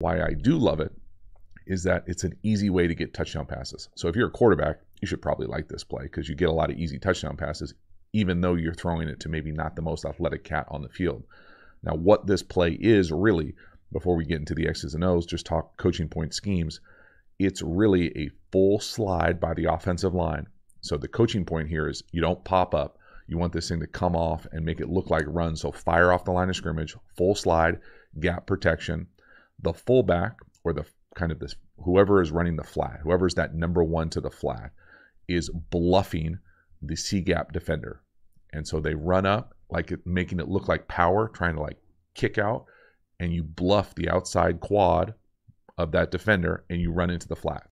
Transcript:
Why I do love it is that it's an easy way to get touchdown passes. So if you're a quarterback, you should probably like this play because you get a lot of easy touchdown passes, even though you're throwing it to maybe not the most athletic cat on the field. Now, what this play is really, before we get into the X's and O's, just talk coaching point schemes, it's really a full slide by the offensive line. So the coaching point here is you don't pop up. You want this thing to come off and make it look like run. So fire off the line of scrimmage, full slide, gap protection. The fullback or the kind of this whoever is running the flat, whoever's that number one to the flat, is bluffing the C gap defender. And so they run up, like it, making it look like power, trying to like kick out, and you bluff the outside quad of that defender and you run into the flat.